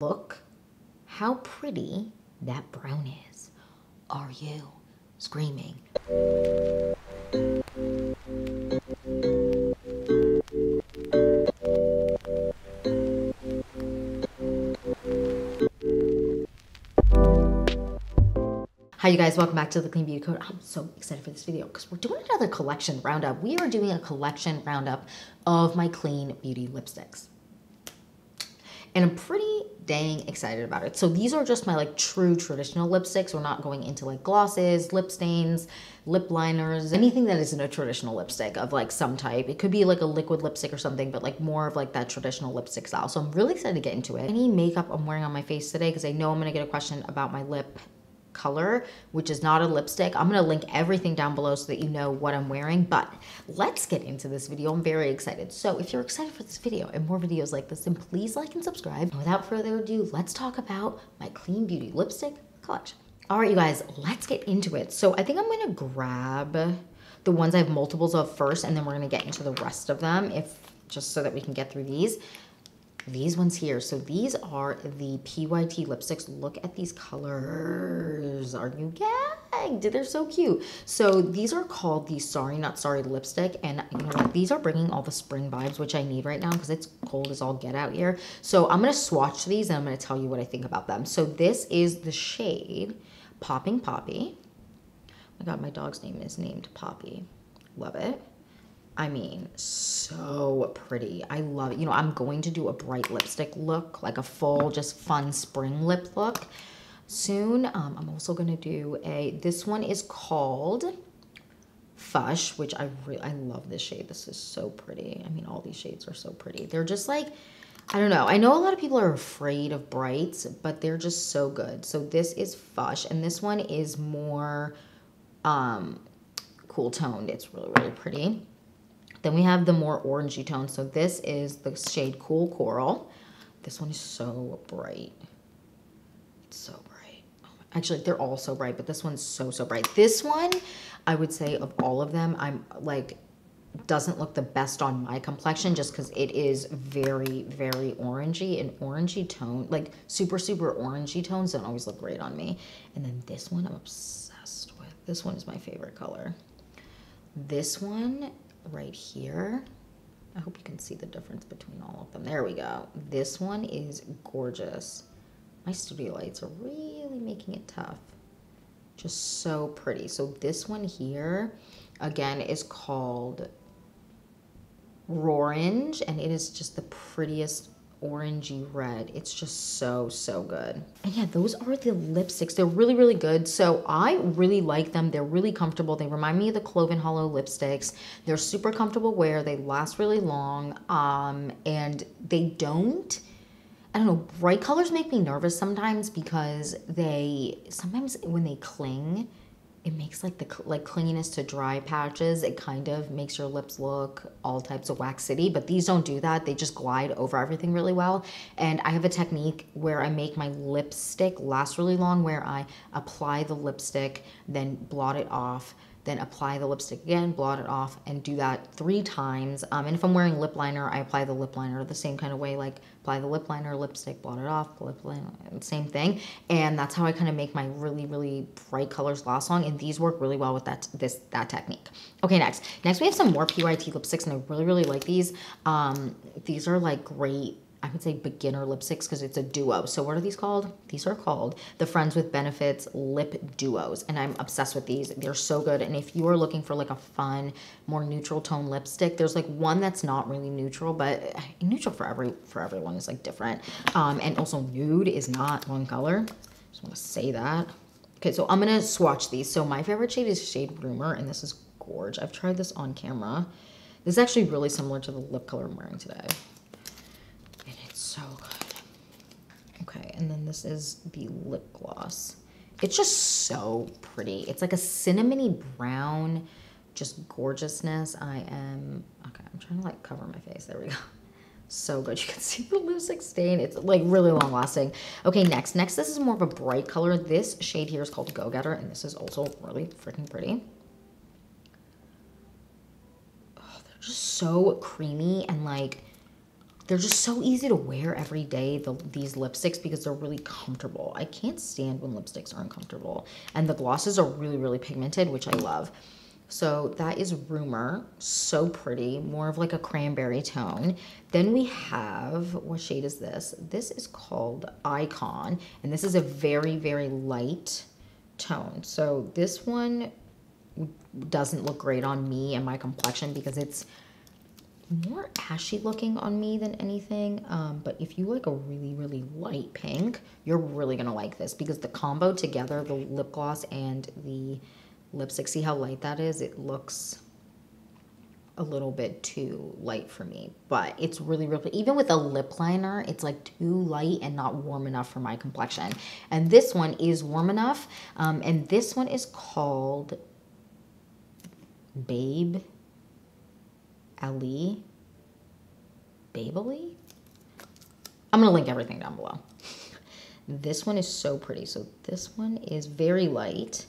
Look how pretty that brown is. Are you screaming? Hi you guys, welcome back to the Clean Beauty Code. I'm so excited for this video because we're doing another collection roundup. We are doing a collection roundup of my clean beauty lipsticks. And I'm pretty dang excited about it. So these are just my like true traditional lipsticks. We're not going into like glosses, lip stains, lip liners, anything that isn't a traditional lipstick of like some type. It could be like a liquid lipstick or something, but like more of like that traditional lipstick style. So I'm really excited to get into it. Any makeup I'm wearing on my face today because I know I'm gonna get a question about my lip color, which is not a lipstick. I'm gonna link everything down below so that you know what I'm wearing, but let's get into this video. I'm very excited. So if you're excited for this video and more videos like this, then please like and subscribe. And without further ado, let's talk about my Clean Beauty lipstick collection. All right, you guys, let's get into it. So I think I'm gonna grab the ones I have multiples of first, and then we're gonna get into the rest of them if just so that we can get through these these ones here. So these are the PYT lipsticks. Look at these colors. Are you gagged? They're so cute. So these are called the Sorry Not Sorry lipstick. And you know what? These are bringing all the spring vibes, which I need right now because it's cold as all get out here. So I'm going to swatch these and I'm going to tell you what I think about them. So this is the shade Popping Poppy. Oh my God, my dog's name is named Poppy. Love it. I mean, so pretty. I love it. You know, I'm going to do a bright lipstick look, like a full, just fun spring lip look soon. Um, I'm also going to do a, this one is called Fush, which I really, I love this shade. This is so pretty. I mean, all these shades are so pretty. They're just like, I don't know. I know a lot of people are afraid of brights, but they're just so good. So this is Fush, and this one is more um, cool toned. It's really, really pretty. Then we have the more orangey tone. So this is the shade Cool Coral. This one is so bright. It's so bright. Actually, they're all so bright, but this one's so, so bright. This one, I would say of all of them, I'm like, doesn't look the best on my complexion just because it is very, very orangey. and orangey tone, like super, super orangey tones don't always look great on me. And then this one I'm obsessed with. This one is my favorite color. This one right here. I hope you can see the difference between all of them. There we go. This one is gorgeous. My studio lights are really making it tough. Just so pretty. So this one here, again, is called Rorange, and it is just the prettiest orangey red. It's just so, so good. And yeah, those are the lipsticks. They're really, really good. So I really like them. They're really comfortable. They remind me of the Clove and Hallow lipsticks. They're super comfortable wear. They last really long. Um, and they don't, I don't know, bright colors make me nervous sometimes because they, sometimes when they cling, it makes like the like clinginess to dry patches. It kind of makes your lips look all types of wax city, but these don't do that. They just glide over everything really well. And I have a technique where I make my lipstick last really long, where I apply the lipstick, then blot it off, then apply the lipstick again, blot it off, and do that three times. Um, and if I'm wearing lip liner, I apply the lip liner the same kind of way, like apply the lip liner, lipstick, blot it off, lip liner, same thing. And that's how I kind of make my really, really bright colors last long. And these work really well with that this that technique. Okay, next. Next we have some more PYT lipsticks, and I really, really like these. Um, these are like great I would say beginner lipsticks because it's a duo. So what are these called? These are called the Friends with Benefits Lip Duos. And I'm obsessed with these. They're so good. And if you are looking for like a fun, more neutral tone lipstick, there's like one that's not really neutral, but neutral for every for everyone is like different. Um, and also nude is not one color. Just want to say that. Okay, so I'm going to swatch these. So my favorite shade is shade Rumor, and this is gorge. I've tried this on camera. This is actually really similar to the lip color I'm wearing today so good. Okay, and then this is the lip gloss. It's just so pretty. It's like a cinnamony brown, just gorgeousness. I am, okay, I'm trying to like cover my face. There we go. So good. You can see the lipstick stain. It's like really long lasting. Okay, next. Next, this is more of a bright color. This shade here is called Go Getter, and this is also really freaking pretty. Oh, they're just so creamy and like they're just so easy to wear every day, the, these lipsticks, because they're really comfortable. I can't stand when lipsticks aren't comfortable. And the glosses are really, really pigmented, which I love. So that is Rumor. So pretty. More of like a cranberry tone. Then we have, what shade is this? This is called Icon. And this is a very, very light tone. So this one doesn't look great on me and my complexion because it's more ashy looking on me than anything. Um, but if you like a really, really light pink, you're really to like this because the combo together, the lip gloss and the lipstick, see how light that is? It looks a little bit too light for me, but it's really, really, even with a lip liner, it's like too light and not warm enough for my complexion. And this one is warm enough. Um, and this one is called Babe Ali. Babely? I'm to link everything down below. this one is so pretty. So this one is very light,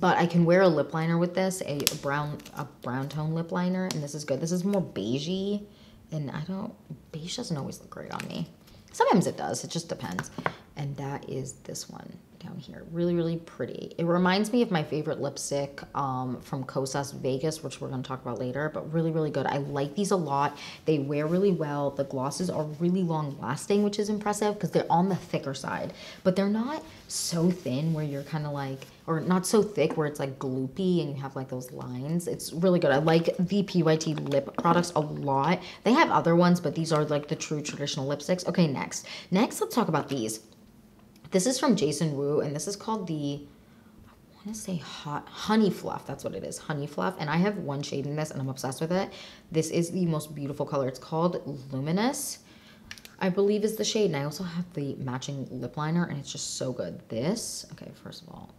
but I can wear a lip liner with this, a brown a brown tone lip liner, and this is good. This is more beigey, and I don't, beige doesn't always look great on me. Sometimes it does, it just depends. And that is this one down here. Really, really pretty. It reminds me of my favorite lipstick um, from Kosas Vegas, which we're going to talk about later, but really, really good. I like these a lot. They wear really well. The glosses are really long lasting, which is impressive because they're on the thicker side, but they're not so thin where you're kind of like, or not so thick where it's like gloopy and you have like those lines. It's really good. I like the PYT lip products a lot. They have other ones, but these are like the true traditional lipsticks. Okay, next. Next, let's talk about these. This is from Jason Wu, and this is called the, I want to say hot Honey Fluff. That's what it is, Honey Fluff. And I have one shade in this, and I'm obsessed with it. This is the most beautiful color. It's called Luminous. I believe is the shade. And I also have the matching lip liner, and it's just so good. This, okay, first of all,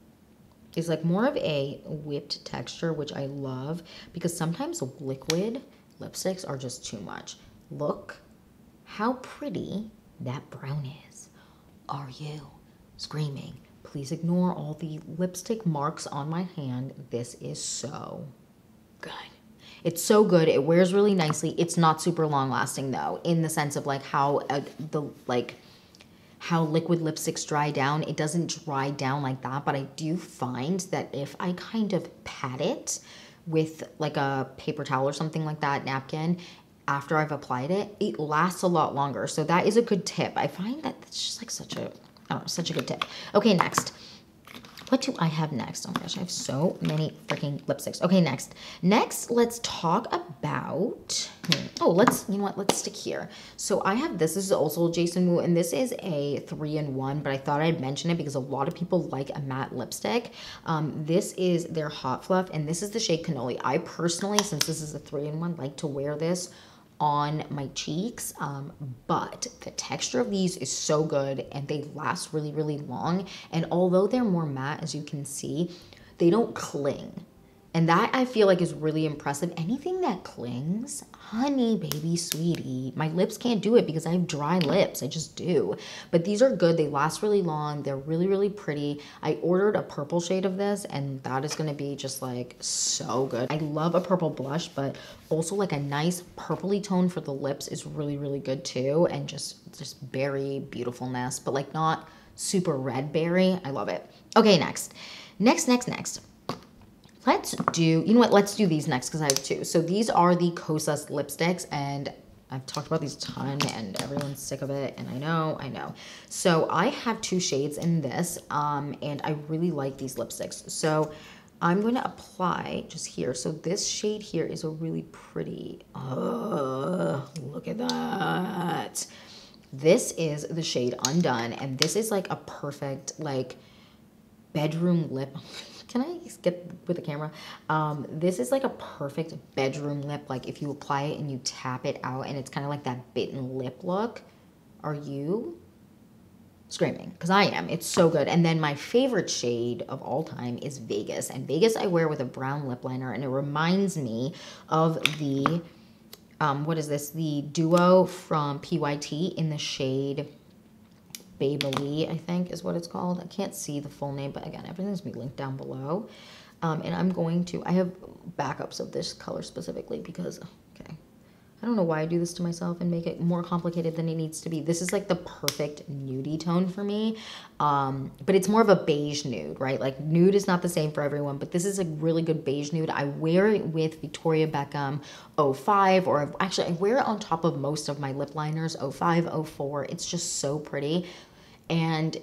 is like more of a whipped texture, which I love because sometimes liquid lipsticks are just too much. Look how pretty that brown is. Are you? Screaming. Please ignore all the lipstick marks on my hand. This is so good. It's so good. It wears really nicely. It's not super long lasting though, in the sense of like how uh, the like how liquid lipsticks dry down. It doesn't dry down like that, but I do find that if I kind of pat it with like a paper towel or something like that, napkin, after I've applied it, it lasts a lot longer. So that is a good tip. I find that it's just like such a Oh, such a good tip. Okay, next. What do I have next? Oh my gosh, I have so many freaking lipsticks. Okay, next. Next, let's talk about, hmm, oh, let's, you know what, let's stick here. So I have this, this is also Jason Wu, and this is a three-in-one, but I thought I'd mention it because a lot of people like a matte lipstick. Um, this is their Hot Fluff, and this is the shade Cannoli. I personally, since this is a three-in-one, like to wear this on my cheeks um, but the texture of these is so good and they last really really long. And although they're more matte as you can see they don't cling and that I feel like is really impressive. Anything that clings, honey, baby, sweetie. My lips can't do it because I have dry lips. I just do. But these are good. They last really long. They're really, really pretty. I ordered a purple shade of this and that is going to be just like so good. I love a purple blush, but also like a nice purpley tone for the lips is really, really good too. And just, just berry beautifulness, but like not super red berry. I love it. Okay, next. Next, next, next. Let's do, you know what, let's do these next because I have two. So these are the Kosas lipsticks and I've talked about these a ton and everyone's sick of it and I know, I know. So I have two shades in this um, and I really like these lipsticks. So I'm going to apply just here. So this shade here is a really pretty, oh, look at that. This is the shade Undone and this is like a perfect like bedroom lip can I get with the camera? Um, this is like a perfect bedroom lip. Like if you apply it and you tap it out and it's kind of like that bitten lip look. Are you screaming? Because I am. It's so good. And then my favorite shade of all time is Vegas. And Vegas I wear with a brown lip liner and it reminds me of the, um, what is this? The Duo from PYT in the shade Babylie, I think is what it's called. I can't see the full name, but again, everything's going to be linked down below. Um, and I'm going to, I have backups of this color specifically because, okay, don't know why I do this to myself and make it more complicated than it needs to be. This is like the perfect nudie tone for me. Um, but it's more of a beige nude, right? Like nude is not the same for everyone, but this is a really good beige nude. I wear it with Victoria Beckham 05 or actually I wear it on top of most of my lip liners 05, 04. It's just so pretty. And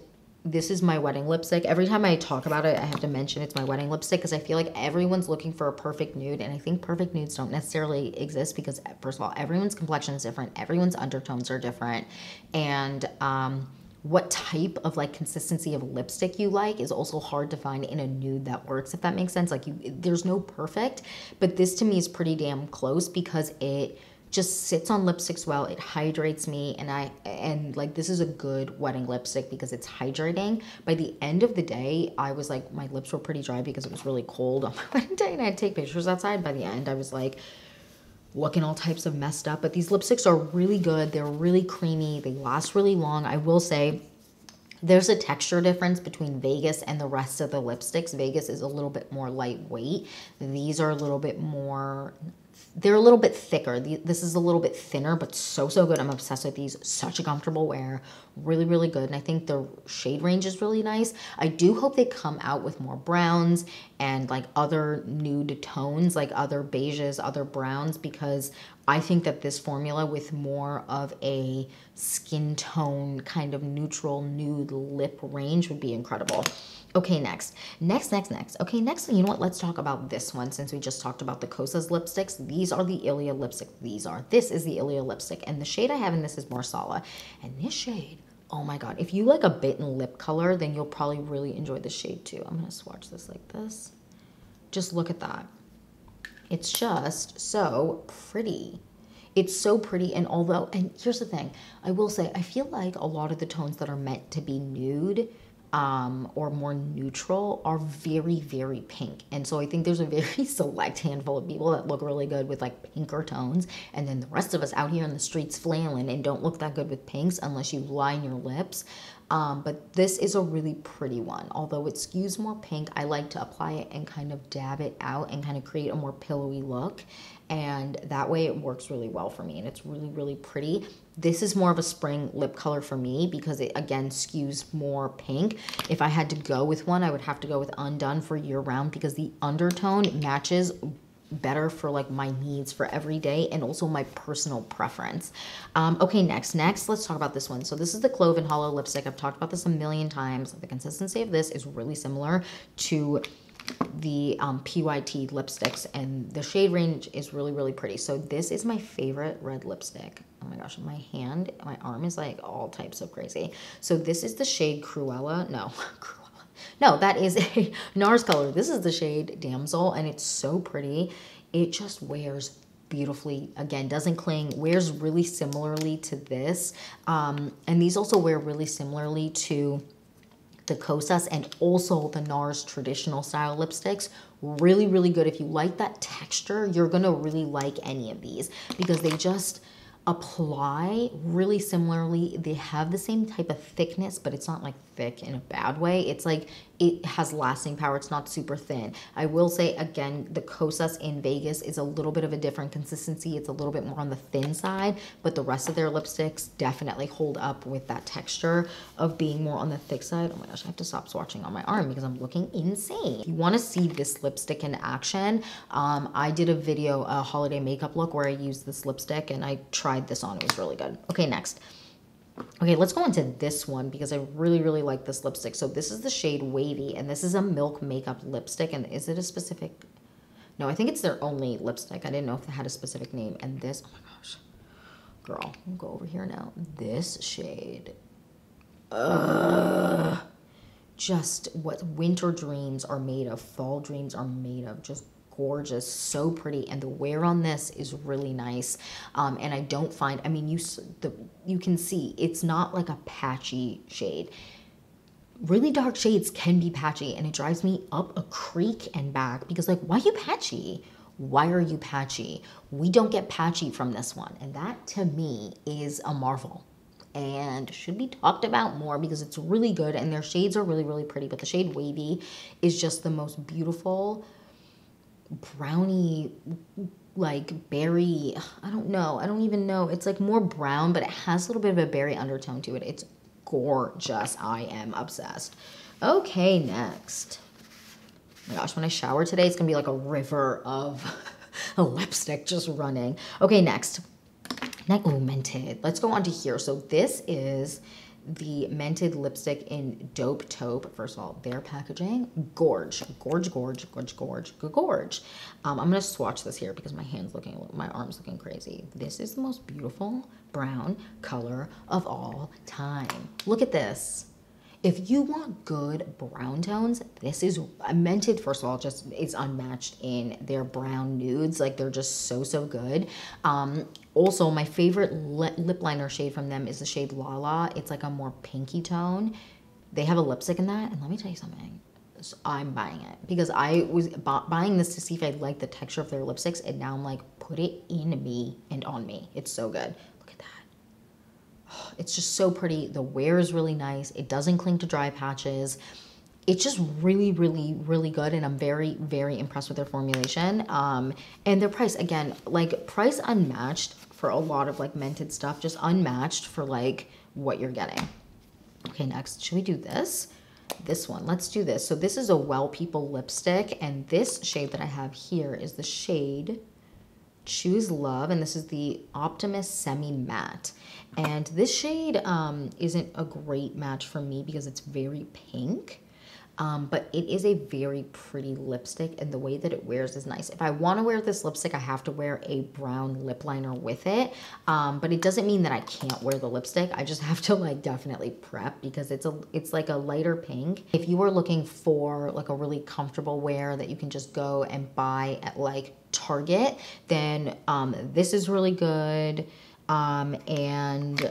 this is my wedding lipstick. Every time I talk about it, I have to mention it's my wedding lipstick because I feel like everyone's looking for a perfect nude. And I think perfect nudes don't necessarily exist because, first of all, everyone's complexion is different, everyone's undertones are different. And, um, what type of like consistency of lipstick you like is also hard to find in a nude that works if that makes sense like you there's no perfect but this to me is pretty damn close because it just sits on lipsticks well. It hydrates me and I and like this is a good wedding lipstick because it's hydrating. By the end of the day, I was like my lips were pretty dry because it was really cold on my wedding day and I had to take pictures outside. By the end, I was like looking all types of messed up, but these lipsticks are really good. They're really creamy. They last really long. I will say there's a texture difference between Vegas and the rest of the lipsticks. Vegas is a little bit more lightweight. These are a little bit more they're a little bit thicker. This is a little bit thinner, but so, so good. I'm obsessed with these. Such a comfortable wear. Really, really good. And I think the shade range is really nice. I do hope they come out with more browns and like other nude tones, like other beiges, other browns, because I think that this formula with more of a skin tone kind of neutral nude lip range would be incredible. Okay, next. Next, next, next. Okay, next, you know what? Let's talk about this one since we just talked about the Kosas lipsticks. These are the Ilia lipstick. These are. This is the Ilia lipstick. And the shade I have in this is Marsala. And this shade, oh my God. If you like a bitten lip color, then you'll probably really enjoy this shade too. I'm going to swatch this like this. Just look at that. It's just so pretty. It's so pretty. And although, and here's the thing, I will say, I feel like a lot of the tones that are meant to be nude um, or more neutral are very, very pink. And so I think there's a very select handful of people that look really good with like pinker tones. And then the rest of us out here in the streets flailing and don't look that good with pinks unless you line your lips. Um, but this is a really pretty one. Although it skews more pink, I like to apply it and kind of dab it out and kind of create a more pillowy look. And that way it works really well for me and it's really, really pretty. This is more of a spring lip color for me because it, again, skews more pink. If I had to go with one, I would have to go with Undone for year round because the undertone matches better for like my needs for every day and also my personal preference. Um, okay, next, next, let's talk about this one. So this is the Clove and Hallow lipstick. I've talked about this a million times. The consistency of this is really similar to the um, PYT lipsticks and the shade range is really, really pretty. So this is my favorite red lipstick. Oh my gosh, my hand, my arm is like all types of crazy. So this is the shade Cruella. No. No, that is a NARS color. This is the shade Damsel, and it's so pretty. It just wears beautifully. Again, doesn't cling, wears really similarly to this. Um, and these also wear really similarly to the Kosas and also the NARS traditional style lipsticks. Really, really good. If you like that texture, you're gonna really like any of these because they just, apply really similarly. They have the same type of thickness, but it's not like thick in a bad way. It's like it has lasting power. It's not super thin. I will say again, the Kosas in Vegas is a little bit of a different consistency. It's a little bit more on the thin side, but the rest of their lipsticks definitely hold up with that texture of being more on the thick side. Oh my gosh, I have to stop swatching on my arm because I'm looking insane. If you want to see this lipstick in action, um, I did a video, a holiday makeup look where I used this lipstick and I tried this on. It was really good. Okay, next. Okay, let's go into this one because I really, really like this lipstick. So this is the shade Wavy, and this is a Milk Makeup lipstick. And is it a specific... No, I think it's their only lipstick. I didn't know if it had a specific name. And this... Oh my gosh. Girl, will go over here now. This shade... Ugh. Just what winter dreams are made of, fall dreams are made of. Just gorgeous, so pretty, and the wear on this is really nice. Um, and I don't find, I mean, you the you can see it's not like a patchy shade. Really dark shades can be patchy, and it drives me up a creek and back because like, why are you patchy? Why are you patchy? We don't get patchy from this one, and that to me is a marvel and should be talked about more because it's really good and their shades are really really pretty but the shade wavy is just the most beautiful brownie like berry. I don't know. I don't even know. It's like more brown, but it has a little bit of a berry undertone to it. It's gorgeous. I am obsessed. Okay, next. Oh my gosh, when I shower today, it's gonna be like a river of a lipstick just running. Okay, next. Next, oh, mented. Let's go on to here. So this is the mented lipstick in Dope Taupe. First of all, their packaging, gorge, gorge, gorge, gorge, gorge, gorge. Um, I'm gonna swatch this here because my hand's looking, my arm's looking crazy. This is the most beautiful brown color of all time. Look at this. If you want good brown tones, this is mented. First of all, just it's unmatched in their brown nudes. Like they're just so so good. Um, also, my favorite lip liner shade from them is the shade Lala. It's like a more pinky tone. They have a lipstick in that, and let me tell you something. I'm buying it because I was buying this to see if I like the texture of their lipsticks, and now I'm like, put it in me and on me. It's so good. It's just so pretty. The wear is really nice. It doesn't cling to dry patches. It's just really, really, really good. And I'm very, very impressed with their formulation. Um, and their price, again, like price unmatched for a lot of like mented stuff, just unmatched for like what you're getting. Okay, next, should we do this? This one, let's do this. So this is a Well People lipstick. And this shade that I have here is the shade Choose Love, and this is the Optimus Semi Matte. And this shade um, isn't a great match for me because it's very pink. Um, but it is a very pretty lipstick and the way that it wears is nice. If I want to wear this lipstick, I have to wear a brown lip liner with it. Um, but it doesn't mean that I can't wear the lipstick. I just have to like definitely prep because it's a it's like a lighter pink. If you are looking for like a really comfortable wear that you can just go and buy at like Target, then um, this is really good. Um, and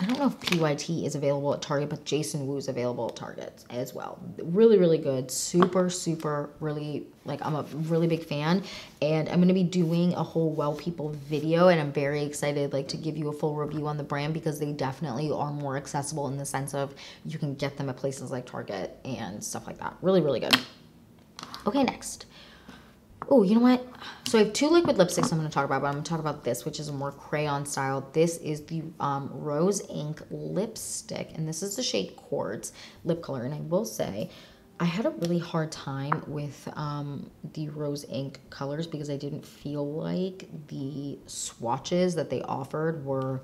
I don't know if PYT is available at Target, but Jason Wu is available at Target as well. Really, really good. Super, super, really, like, I'm a really big fan. And I'm going to be doing a whole Well People video, and I'm very excited, like, to give you a full review on the brand because they definitely are more accessible in the sense of you can get them at places like Target and stuff like that. Really, really good. Okay, next. Oh, you know what? So I have two liquid lipsticks I'm going to talk about, but I'm going to talk about this, which is a more crayon style. This is the um, Rose Inc lipstick, and this is the shade Quartz lip color. And I will say, I had a really hard time with um, the Rose Inc colors because I didn't feel like the swatches that they offered were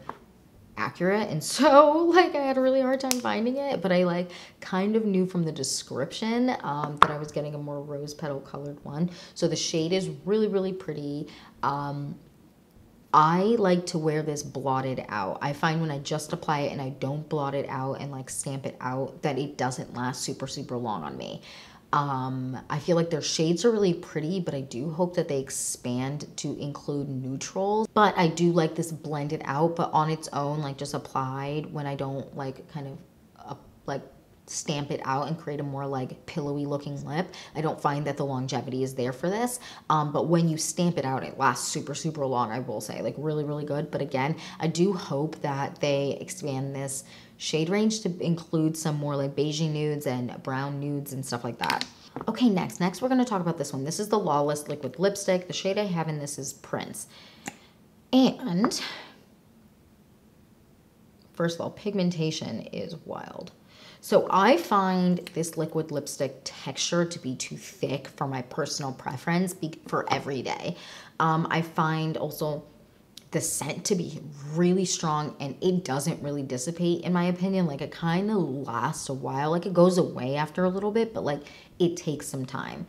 accurate and so like I had a really hard time finding it but I like kind of knew from the description um, that I was getting a more rose petal colored one so the shade is really really pretty um, I like to wear this blotted out. I find when I just apply it and I don't blot it out and like stamp it out that it doesn't last super super long on me. Um, I feel like their shades are really pretty, but I do hope that they expand to include neutrals. But I do like this blended out, but on its own, like just applied when I don't like kind of uh, like stamp it out and create a more like pillowy looking lip. I don't find that the longevity is there for this. Um, but when you stamp it out, it lasts super, super long, I will say. Like really, really good. But again, I do hope that they expand this shade range to include some more like beigey nudes and brown nudes and stuff like that. Okay, next. Next, we're going to talk about this one. This is the Lawless Liquid Lipstick. The shade I have in this is Prince. And first of all, pigmentation is wild. So I find this liquid lipstick texture to be too thick for my personal preference for every day. Um, I find also the scent to be really strong and it doesn't really dissipate in my opinion. Like it kind of lasts a while. Like it goes away after a little bit, but like it takes some time.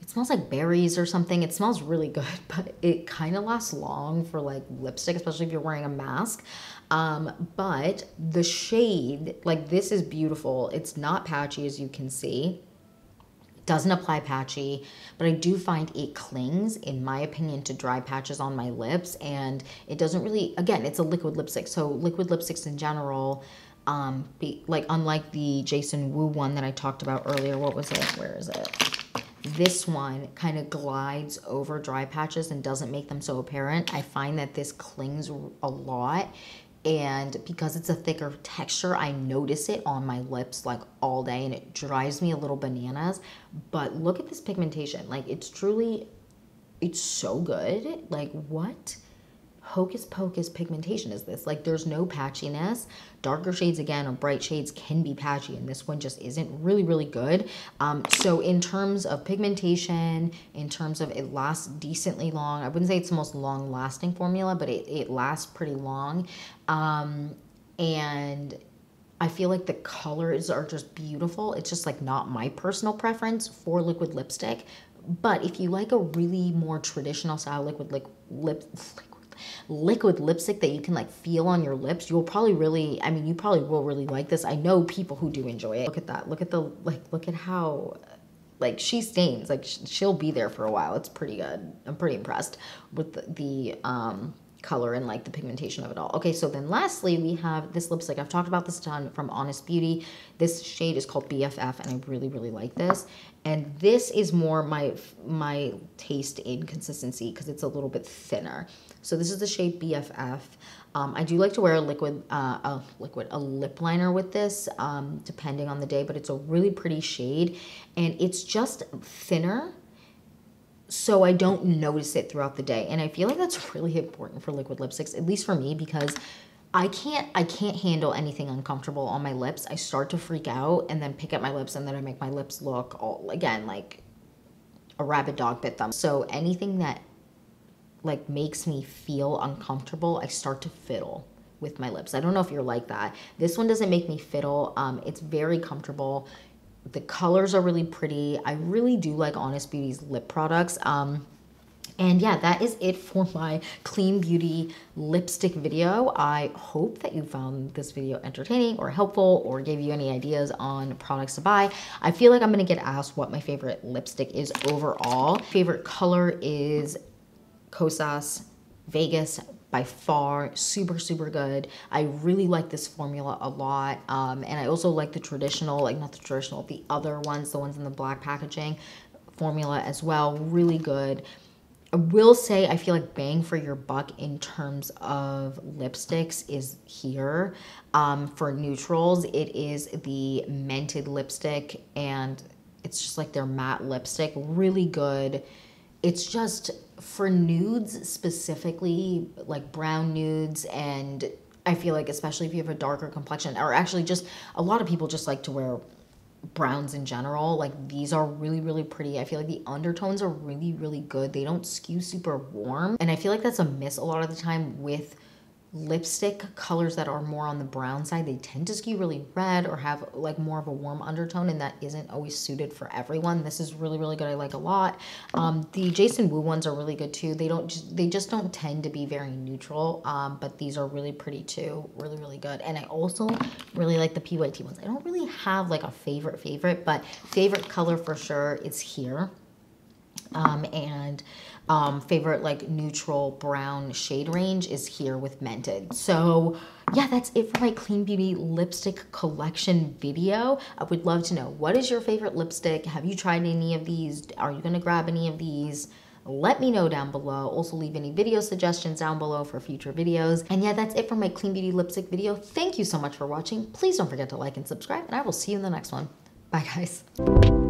It smells like berries or something. It smells really good, but it kind of lasts long for like lipstick, especially if you're wearing a mask. Um, but the shade, like this is beautiful. It's not patchy as you can see doesn't apply patchy, but I do find it clings, in my opinion, to dry patches on my lips. And it doesn't really, again, it's a liquid lipstick. So liquid lipsticks in general, um, be, like unlike the Jason Wu one that I talked about earlier, what was it? Where is it? This one kind of glides over dry patches and doesn't make them so apparent. I find that this clings a lot and because it's a thicker texture i notice it on my lips like all day and it drives me a little bananas but look at this pigmentation like it's truly it's so good. Like what? Hocus pocus pigmentation is this? Like there's no patchiness. Darker shades again or bright shades can be patchy and this one just isn't really, really good. Um, so in terms of pigmentation, in terms of it lasts decently long, I wouldn't say it's the most long lasting formula, but it, it lasts pretty long. Um, and I feel like the colors are just beautiful. It's just like not my personal preference for liquid lipstick. But if you like a really more traditional style liquid lip, lip liquid lipstick that you can like feel on your lips, you'll probably really, I mean, you probably will really like this. I know people who do enjoy it. Look at that. Look at the, like, look at how, like she stains, like she'll be there for a while. It's pretty good. I'm pretty impressed with the, um, color and like the pigmentation of it all. Okay, so then lastly, we have this lipstick. I've talked about this ton from Honest Beauty. This shade is called BFF and I really, really like this. And this is more my, my taste in consistency because it's a little bit thinner. So this is the shade BFF. Um, I do like to wear a liquid, uh, a liquid, a lip liner with this, um, depending on the day, but it's a really pretty shade and it's just thinner so I don't notice it throughout the day. And I feel like that's really important for liquid lipsticks, at least for me, because I can't I can't handle anything uncomfortable on my lips. I start to freak out and then pick at my lips and then I make my lips look all again like a rabid dog bit them. So anything that like makes me feel uncomfortable, I start to fiddle with my lips. I don't know if you're like that. This one doesn't make me fiddle. Um, it's very comfortable. The colors are really pretty. I really do like Honest Beauty's lip products. Um, and yeah, that is it for my clean beauty lipstick video. I hope that you found this video entertaining or helpful or gave you any ideas on products to buy. I feel like I'm gonna get asked what my favorite lipstick is overall. Favorite color is Kosas Vegas by far super super good i really like this formula a lot um, and i also like the traditional like not the traditional the other ones the ones in the black packaging formula as well really good I will say I feel like bang for your buck in terms of lipsticks is here. Um, for neutrals, it is the Mented lipstick and it's just like their matte lipstick. Really good. It's just for nudes specifically, like brown nudes and I feel like especially if you have a darker complexion or actually just a lot of people just like to wear browns in general. Like these are really really pretty. I feel like the undertones are really really good. They don't skew super warm. And i feel like that's a miss a lot of the time with lipstick colors that are more on the brown side they tend to skew really red or have like more of a warm undertone and that isn't always suited for everyone. This is really really good. I like a lot. Um, the jason wu ones are really good too. They don't just, they just don't tend to be very neutral um, but these are really pretty too. Really really good. And i also really like the pyt ones. I don't really have like a favorite favorite but favorite color for sure is here. Um, and um, favorite like neutral brown shade range is here with Mented. So yeah, that's it for my Clean Beauty lipstick collection video. I would love to know, what is your favorite lipstick? Have you tried any of these? Are you gonna grab any of these? let me know down below. Also leave any video suggestions down below for future videos. And yeah, that's it for my Clean Beauty lipstick video. Thank you so much for watching. Please don't forget to like and subscribe and I will see you in the next one. Bye guys.